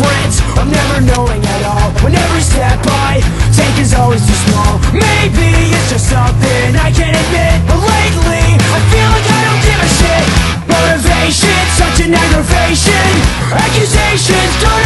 footprints of never knowing at all. When every step I take is always too small. Maybe it's just something I can't admit But lately, I feel like I don't give a shit. Motivation, such an aggravation. Accusations, don't.